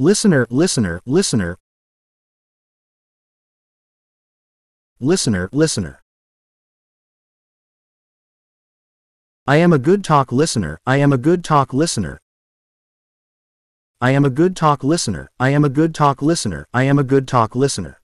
Listener, listener, listener. Listener, listener. I am a good talk listener, I am a good talk listener. I am a good talk listener, I am a good talk listener, I am a good talk listener.